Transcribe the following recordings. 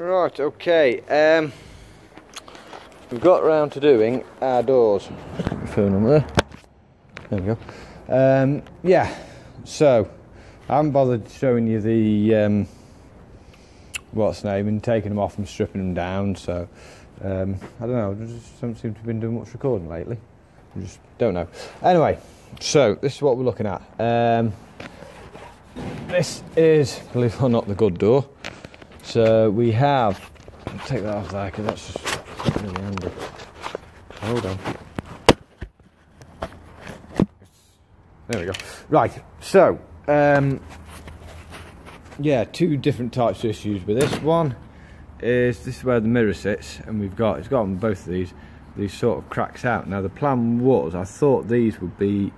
Right, okay. Um, we've got round to doing our doors. Phone on there. There we go. Um, yeah, so I haven't bothered showing you the um, what's name and taking them off and stripping them down. So um, I don't know. Just don't seem to have been doing much recording lately. I just don't know. Anyway, so this is what we're looking at. Um, this is, believe it or not, the good door. So we have. I'll take that off there because that's just really handy. Hold on. There we go. Right. So, um, yeah, two different types of issues with this. One is this is where the mirror sits, and we've got it's got on both of these. These sort of cracks out. Now the plan was I thought these would be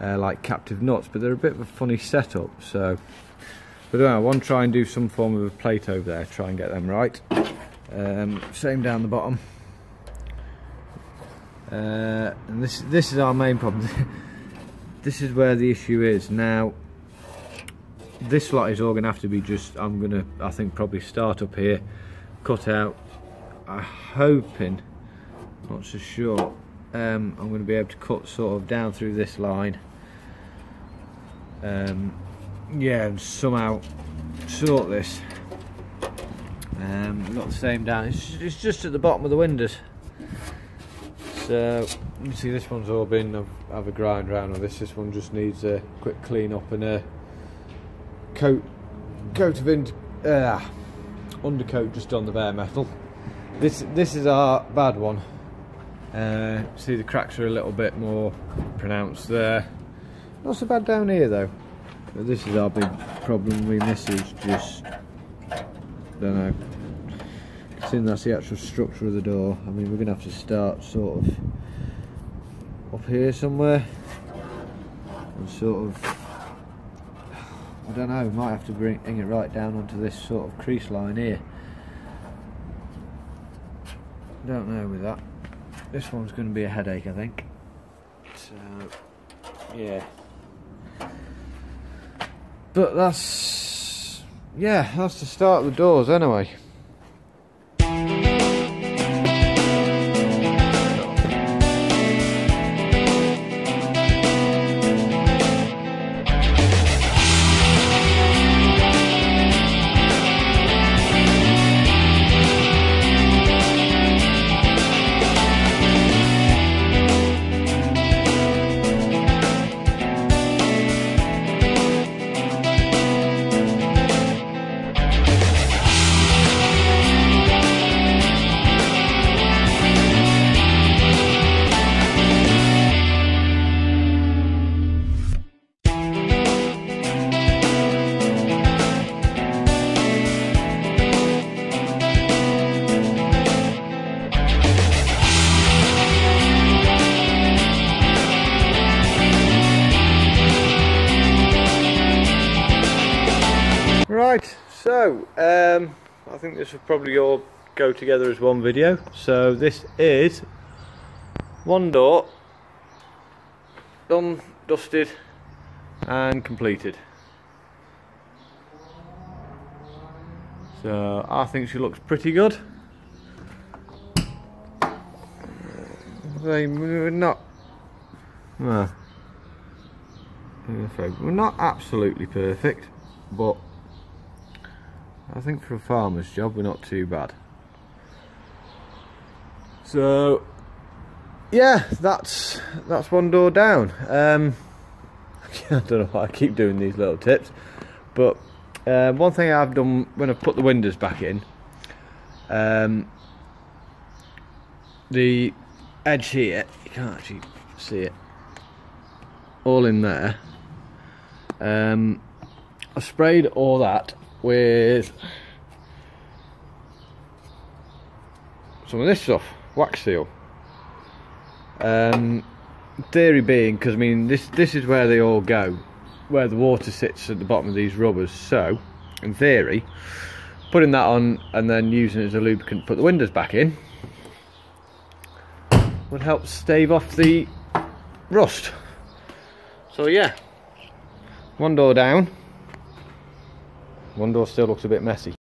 uh, like captive nuts, but they're a bit of a funny setup. So, but I, I want to try and do some form of a plate over there, try and get them right. Um, same down the bottom. Uh, and this this is our main problem. this is where the issue is now. This lot is all going to have to be just. I'm going to, I think, probably start up here, cut out. I'm hoping, not so sure. Um, I'm going to be able to cut sort of down through this line. Um, yeah, and somehow sort this. Um, not the same down. It's, it's just at the bottom of the windows. So you see, this one's all been. I've, have a grind round on this. This one just needs a quick clean up and a coat, coat of in, uh, undercoat just on the bare metal. This this is our bad one. Uh, see the cracks are a little bit more pronounced there. Not so bad down here though. But this is our big problem. We is just don't know. Considering that's the actual structure of the door. I mean, we're gonna have to start sort of up here somewhere and sort of. I don't know. Might have to bring, bring it right down onto this sort of crease line here. Don't know with that. This one's going to be a headache, I think. So, yeah. But that's, yeah, that's the start of the doors anyway. So um, I think this will probably all go together as one video. So this is one door done, dusted and completed. So I think she looks pretty good. We're not, we're not absolutely perfect, but I think for a farmer's job we're not too bad. So yeah, that's that's one door down. Um, I don't know why I keep doing these little tips, but uh, one thing I've done when I've put the windows back in, um, the edge here, you can't actually see it, all in there. Um, I sprayed all that with some of this stuff, wax seal. Um, theory being, because I mean, this this is where they all go, where the water sits at the bottom of these rubbers. So, in theory, putting that on and then using it as a lubricant to put the windows back in would help stave off the rust. So yeah, one door down. One door still looks a bit messy.